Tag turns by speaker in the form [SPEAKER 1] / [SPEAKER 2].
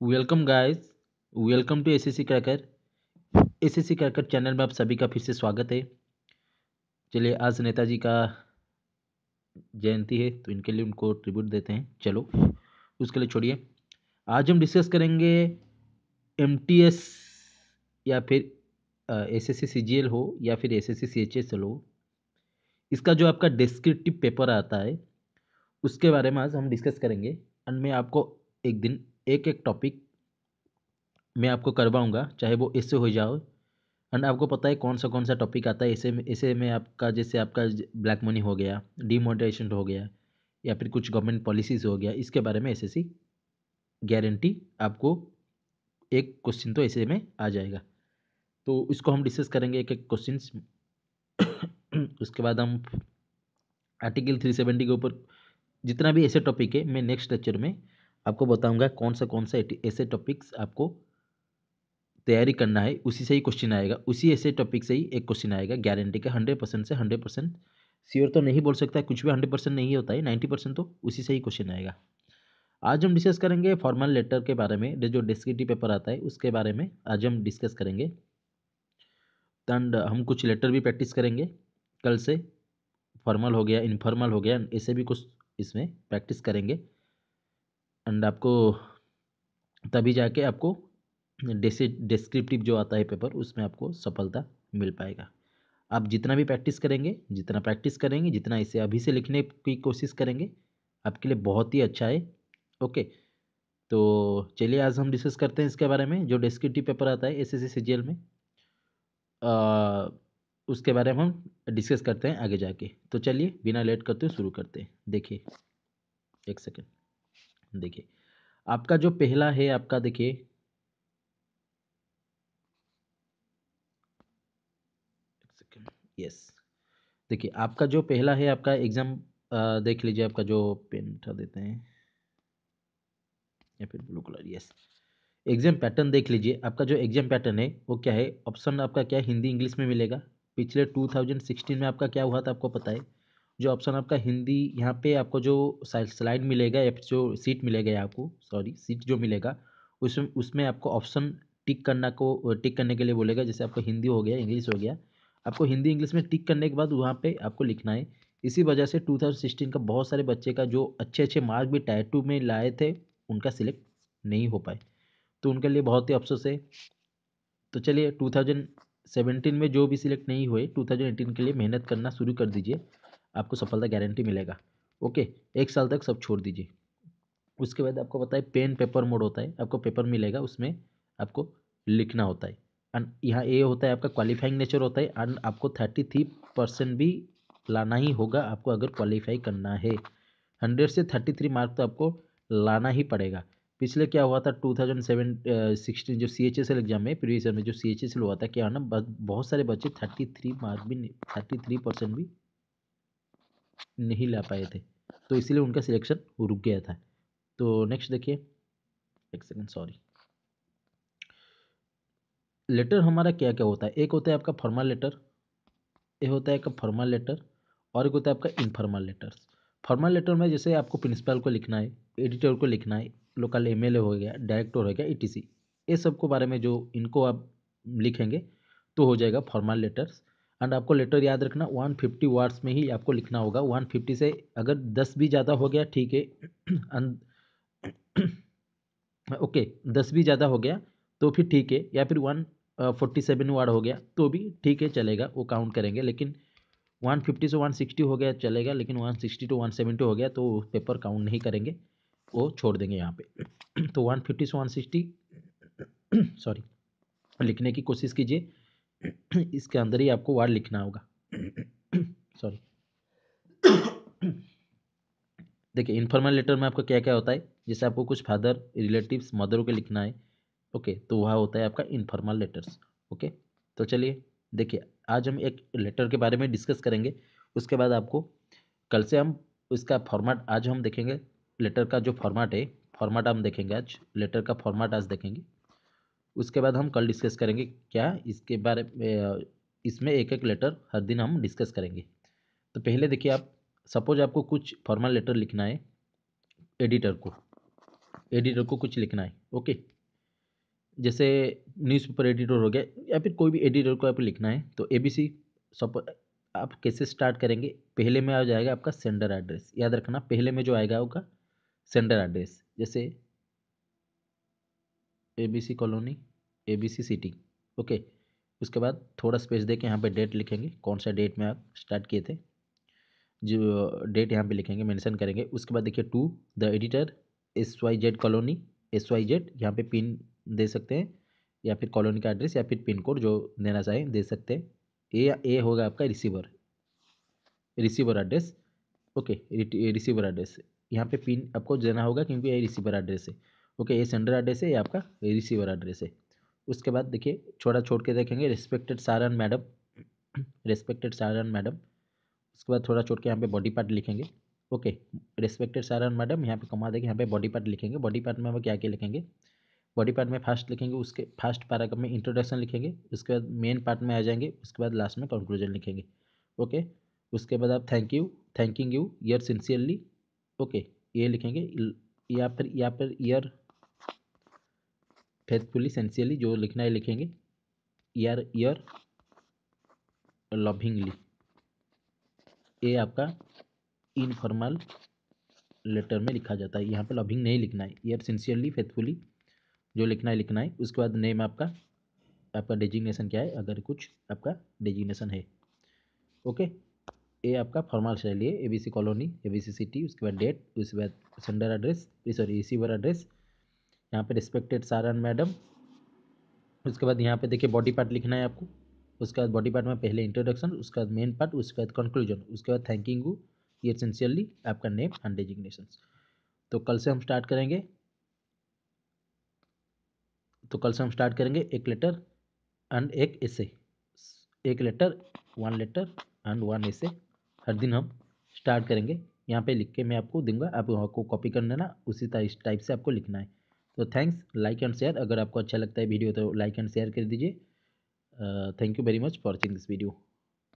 [SPEAKER 1] Welcome guys, welcome to SSC cracker. SSC cracker channel में आप सभी का फिर से स्वागत है। चलिए, आज नेताजी का जयंती है तो इनके लिए उनको ट्रिब्यूट देते हैं। चलो, उसके लिए छोड़िए। आज हम डिस्कस करेंगे एमटीएस या फिर एसएससी सीजीएल हो या फिर एसएससी सीएचएसएल हो। इसका जो आपका डिस्क्रिप्टिव पेपर आता है, उसके बारे में आज हम डिस्कस करेंगे। एंड मैं आपको एक दिन एक एक टॉपिक मैं आपको करवाऊँगा, चाहे वो इससे हो जाओ। एंड आपको पता है कौन सा कौन सा टॉपिक आता है ऐसे में ऐसे में आपका, जैसे आपका ब्लैक मनी हो गया डीमोनेटाइजेशन हो गया, या फिर कुछ गवर्नमेंट पॉलिसीज़ हो गया, इसके बारे में ऐसे सी गारंटी आपको एक क्वेश्चन तो ऐसे में आ जाएगा। तो इसको हम डिस्कस करेंगे एक एक क्वेश्चन उसके बाद हम आर्टिकल थ्री सेवेंटी के ऊपर, जितना भी ऐसे टॉपिक है, मैं नेक्स्ट लेक्चर में आपको बताऊँगा कौन सा कौन सा ऐसे टॉपिक्स आपको तैयारी करना है। उसी से ही क्वेश्चन आएगा। उसी ऐसे टॉपिक से ही एक क्वेश्चन आएगा। गारंटी का हंड्रेड परसेंट से हंड्रेड परसेंट श्योर तो नहीं बोल सकता, कुछ भी हंड्रेड परसेंट नहीं होता है नाइन्टी परसेंट तो उसी से ही क्वेश्चन आएगा। आज हम डिस्कस करेंगे फॉर्मल लेटर के बारे में, जो डिस्क्रिप्टिव पेपर आता है, उसके बारे में आज हम डिस्कस करेंगे। एंड हम कुछ लेटर भी प्रैक्टिस करेंगे। कल से फॉर्मल हो गया इनफॉर्मल हो गया, ऐसे भी कुछ इसमें प्रैक्टिस करेंगे। एंड आपको तभी जाके आपको डिस्क्रिप्टिव जो आता है पेपर उसमें आपको सफलता मिल पाएगा। आप जितना भी प्रैक्टिस करेंगे जितना प्रैक्टिस करेंगे जितना इसे अभी से लिखने की कोशिश करेंगे आपके लिए बहुत ही अच्छा है। ओके तो चलिए आज हम डिस्कस करते हैं इसके बारे में जो डिस्क्रिप्टिव पेपर आता है एस एस सी में। आ, उसके बारे में हम डिस्कस करते हैं आगे जाके। तो चलिए बिना लेट करते हुए शुरू करते हैं। देखिए एक सेकेंड देखिए, आपका जो पहला है आपका देखिए यस देखिए आपका जो पहला है आपका एग्ज़ाम देख लीजिए आपका जो पेन उठा देते हैं। या फिर blue colour yes exam pattern देख लीजिए, आपका जो एग्ज़ाम पैटर्न है वो क्या है? ऑप्शन आपका क्या है? हिंदी, इंग्लिश में मिलेगा। पिछले 2016 में आपका क्या हुआ था? आपको पता है। जो ऑप्शन आपका हिंदी यहाँ पे आपको जो स्लाइड मिलेगा या जो सीट मिलेगा आपको सॉरी सीट जो मिलेगा, उसमें उसमें आपको ऑप्शन टिक करना को टिक करने के लिए बोलेगा, जैसे आपको हिंदी हो गया इंग्लिश हो गया, आपको हिंदी इंग्लिश में टिक करने के बाद वहाँ पे आपको लिखना है। इसी वजह से 2016 का बहुत सारे बच्चे का जो अच्छे अच्छे मार्क भी टायर टू में लाए थे, उनका सिलेक्ट नहीं हो पाए। तो उनके लिए बहुत ही अफसोस है। तो चलिए 2017 में जो भी सिलेक्ट नहीं हुए 2018 के लिए मेहनत करना शुरू कर दीजिए। आपको सफलता गारंटी मिलेगा। ओके एक साल तक सब छोड़ दीजिए। उसके बाद आपको पता है पेन पेपर मोड होता है, आपको पेपर मिलेगा, उसमें आपको लिखना होता है। एंड यहाँ ए होता है आपका क्वालिफाइंग नेचर होता है एंड आपको थर्टी थ्री परसेंट भी लाना ही होगा आपको अगर क्वालिफाई करना है। हंड्रेड से थर्टी थ्री मार्क तो आपको लाना ही पड़ेगा। पिछले क्या हुआ था टू थाउज़ेंड सेवन सिक्सटीन जो C H S L exam में प्रीवियस ईयर में जो सी एच एस एल हुआ था, क्या ना बहुत सारे बच्चे थर्टी थ्री मार्क भी थर्टी थ्री परसेंट भी नहीं ला पाए थे। तो इसीलिए उनका सिलेक्शन रुक गया था। तो नेक्स्ट देखिए। एक सेकेंड सॉरी लेटर हमारा क्या क्या होता है? एक होता है आपका फॉर्मल लेटर एक होता है आपका फॉर्मल लेटर और एक होता है आपका इनफॉर्मल लेटर फॉर्मल लेटर में जैसे आपको प्रिंसिपल को लिखना है एडिटर को लिखना है, लोकल एमएलए हो गया डायरेक्टर हो गया ईटीसी ये सबको बारे में जो इनको आप लिखेंगे तो हो जाएगा फॉर्मल लेटर्स एंड आपको लेटर याद रखना वन फिफ्टी वर्ड्स में ही आपको लिखना होगा। वन फिफ्टी से अगर दस भी ज़्यादा हो गया, ठीक है। ओके दस भी ज़्यादा हो गया तो फिर ठीक है। या फिर वन फोर्टी सेवन वर्ड हो गया तो भी ठीक है, चलेगा। वो काउंट करेंगे। लेकिन वन फिफ्टी से वन सिक्सटी हो गया, चलेगा। लेकिन one sixty to one seventy हो गया तो पेपर काउंट नहीं करेंगे। वो छोड़ देंगे यहाँ पे। तो वन फिफ्टी से वन सिक्सटी सॉरी लिखने की कोशिश कीजिए। इसके अंदर ही आपको वार्ड लिखना होगा। सॉरी देखिए इन्फॉर्मल लेटर में आपका क्या क्या होता है? जैसे आपको कुछ फादर रिलेटिव्स मदर को लिखना है ओके तो वह होता है आपका इन्फॉर्मल लेटर्स ओके तो चलिए, देखिए, आज हम एक लेटर के बारे में डिस्कस करेंगे, उसके बाद आपको कल से हम उसका फॉर्मेट आज हम देखेंगे लेटर का जो फॉर्मेट है फॉर्मेट हम देखेंगे आज लेटर का फॉर्मेट आज देखेंगे। उसके बाद हम कल डिस्कस करेंगे क्या इसके बारे में इसमें एक एक लेटर हर दिन हम डिस्कस करेंगे। तो पहले देखिए आप, सपोज़ आपको कुछ फॉर्मल लेटर लिखना है, एडिटर को। एडिटर को कुछ लिखना है, ओके? जैसे न्यूज़पेपर एडिटर हो गया, या फिर कोई भी एडिटर को आप लिखना है तो ए बी सी सब आप कैसे स्टार्ट करेंगे? पहले में आ जाएगा आपका सेंडर एड्रेस। याद रखना, पहले में जो आएगा आपका सेंडर एड्रेस। जैसे A B C colony A B C city okay उसके बाद थोड़ा स्पेस दे के यहाँ पे डेट लिखेंगे। कौन सा डेट में आप स्टार्ट किए थे? जो डेट यहाँ पे लिखेंगे मेंशन करेंगे। उसके बाद देखिए to the editor S Y Z colony S Y Z यहाँ पे पिन दे सकते हैं, या फिर कॉलोनी का एड्रेस या फिर पिन कोड जो देना चाहें, दे सकते हैं। ए ए होगा आपका receiver receiver address okay receiver address यहाँ पे पिन आपको देना होगा, क्योंकि ये रिसीवर एड्रेस है। ओके, ये सेंडर एड्रेस है, ये आपका रिसीवर एड्रेस है। उसके बाद देखिए छोटा छोड़ के देखेंगे respected Saran madam respected Saran madam उसके बाद थोड़ा छोड़ के यहाँ पे बॉडी पार्ट लिखेंगे, ओके। रिस्पेक्टेड सारन मैडम यहाँ पे कमा देंगे यहाँ पे बॉडी पार्ट लिखेंगे। बॉडी पार्ट में हम क्या क्या लिखेंगे? बॉडी पार्ट में फ़र्स्ट लिखेंगे, उसके फ़र्स्ट पैराग्राफ में इंट्रोडक्शन लिखेंगे, उसके बाद मेन पार्ट में आ जाएँगे, उसके बाद लास्ट में कंक्लूजन लिखेंगे, ओके। उसके बाद आप thank you thanking you yours sincerely okay. ये लिखेंगे, या फिर या फिर ईयर फेथफुली सेंसियरली जो लिखना है लिखेंगे। ईयर ईयर लविंगली ये आपका इनफॉर्मल लेटर में लिखा जाता है। यहाँ पे लविंग नहीं लिखना है। ईयर सिंसियरली फेथफुली जो लिखना है लिखना है। उसके बाद नेम आपका आपका डेजिग्नेशन क्या है? अगर कुछ आपका डेजिग्नेशन है। ओके ये आपका फॉर्मल शैली है। A B C colony A B C city उसके बाद डेट उसके बाद sender address sorry receiver address यहाँ पे रिस्पेक्टेड सारन मैडम उसके बाद यहाँ पे देखिए बॉडी पार्ट लिखना है आपको। उसके बाद बॉडी पार्ट में पहले इंट्रोडक्शन उसके बाद मेन पार्ट उसके बाद कंक्लूजन उसके बाद थैंकिंग यू ये सिंसियरली आपका नेम एंड डेजिग्नेशन तो कल से हम स्टार्ट करेंगे। तो कल से हम स्टार्ट करेंगे एक लेटर एंड एक एसे एक letter one letter and one essay हर दिन हम स्टार्ट करेंगे। यहाँ पे लिख के मैं आपको दूँगा। आप आपको कॉपी कर लेना। उसी टाइप से आपको लिखना है। तो थैंक्स, लाइक एंड शेयर। अगर आपको अच्छा लगता है वीडियो तो लाइक एंड शेयर कर दीजिए। Thank you very much for watching this video.